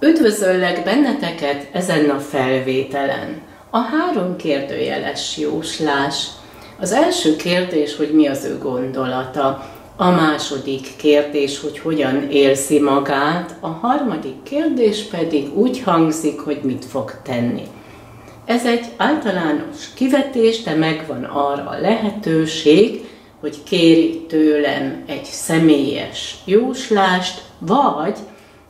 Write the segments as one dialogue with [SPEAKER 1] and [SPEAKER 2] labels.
[SPEAKER 1] Üdvözöllek benneteket ezen a felvételen. A három kérdőjeles jóslás. Az első kérdés, hogy mi az ő gondolata. A második kérdés, hogy hogyan érzi magát. A harmadik kérdés pedig úgy hangzik, hogy mit fog tenni. Ez egy általános kivetés, de megvan arra a lehetőség, hogy kéri tőlem egy személyes jóslást, vagy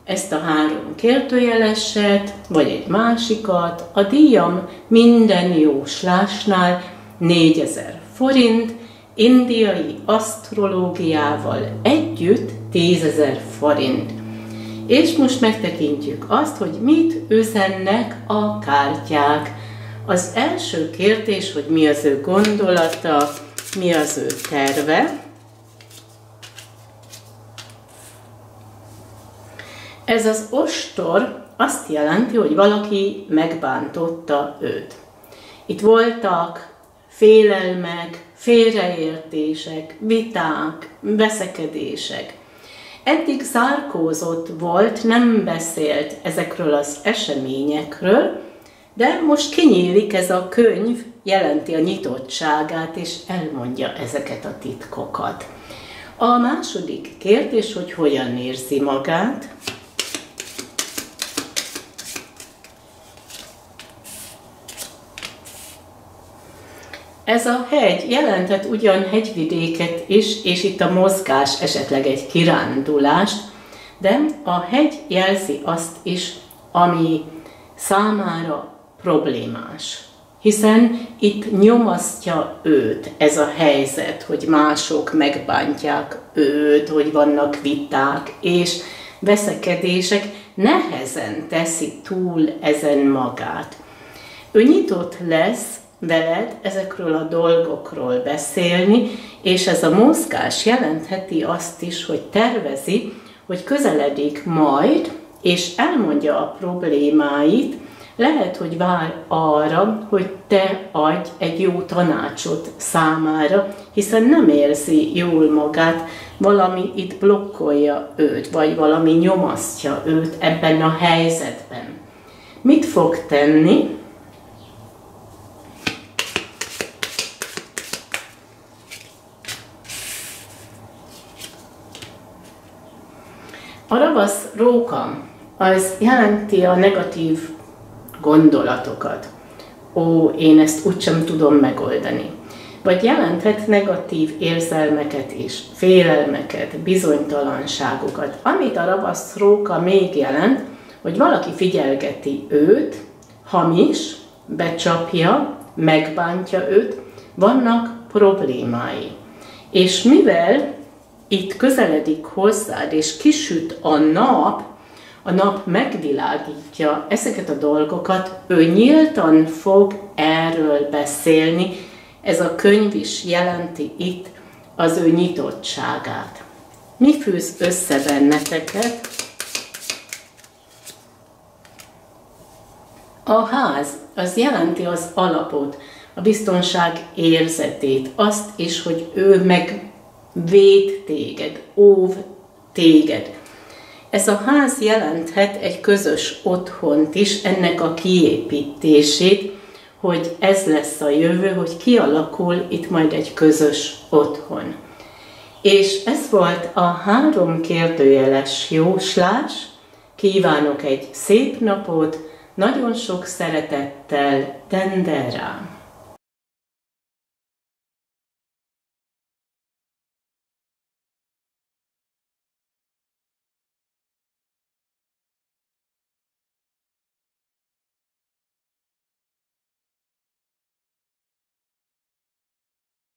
[SPEAKER 1] ezt a három kérdőjeleset, vagy egy másikat, a díjam minden jóslásnál 4000 forint, indiai asztrológiával együtt 10.000 forint. És most megtekintjük azt, hogy mit üzennek a kártyák. Az első kérdés, hogy mi az ő gondolata, mi az ő terve, Ez az ostor azt jelenti, hogy valaki megbántotta őt. Itt voltak félelmek, félreértések, viták, veszekedések. Eddig zárkózott volt, nem beszélt ezekről az eseményekről, de most kinyílik ez a könyv, jelenti a nyitottságát, és elmondja ezeket a titkokat. A második kérdés, hogy hogyan érzi magát, Ez a hegy jelentett ugyan hegyvidéket is, és itt a mozgás esetleg egy kirándulást, de a hegy jelzi azt is, ami számára problémás. Hiszen itt nyomasztja őt ez a helyzet, hogy mások megbántják őt, hogy vannak viták és veszekedések, nehezen teszi túl ezen magát. Ő nyitott lesz veled ezekről a dolgokról beszélni, és ez a mozgás jelentheti azt is, hogy tervezi, hogy közeledik majd, és elmondja a problémáit, lehet, hogy vár arra, hogy te adj egy jó tanácsot számára, hiszen nem érzi jól magát, valami itt blokkolja őt, vagy valami nyomasztja őt ebben a helyzetben. Mit fog tenni? A ravasz róka az jelenti a negatív gondolatokat. Ó, én ezt úgysem tudom megoldani. Vagy jelenthet negatív érzelmeket is, félelmeket, bizonytalanságokat. Amit a ravasz róka még jelent, hogy valaki figyelgeti őt, hamis, becsapja, megbántja őt, vannak problémái. És mivel itt közeledik hozzád, és kisüt a nap, a nap megvilágítja ezeket a dolgokat, ő nyíltan fog erről beszélni. Ez a könyv is jelenti itt az ő nyitottságát. Mi fűz össze benneteket? A ház az jelenti az alapot, a biztonság érzetét, azt is, hogy ő meg véd téged, óv téged. Ez a ház jelenthet egy közös otthont is, ennek a kiépítését, hogy ez lesz a jövő, hogy kialakul itt majd egy közös otthon. És ez volt a három kérdőjeles jóslás. Kívánok egy szép napot, nagyon sok szeretettel, Tenderám!